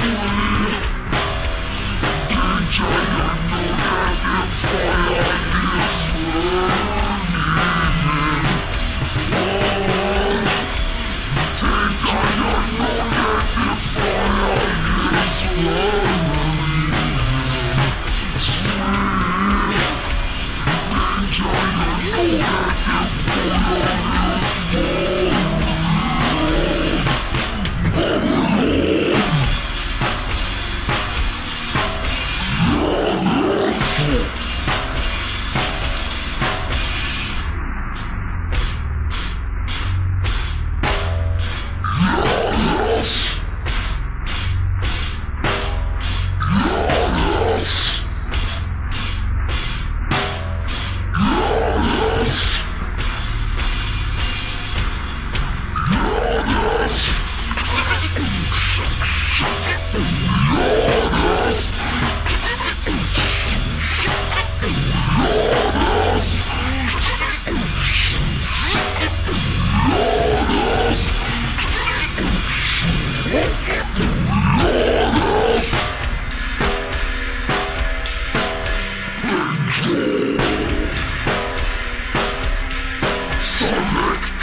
Yes.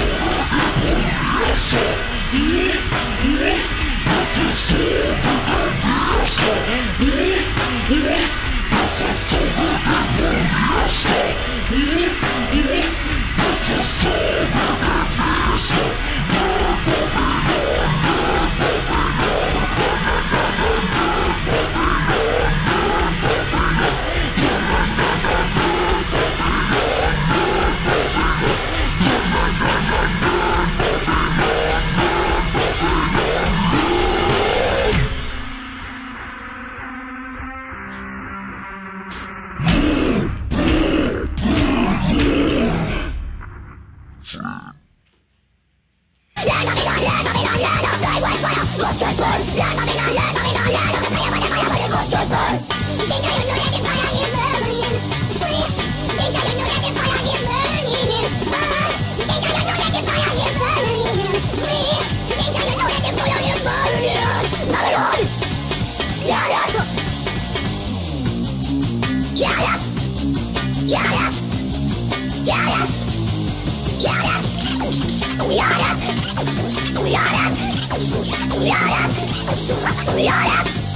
Yeah. やらすやらすやらす We are that. We are that. We are that. We are that.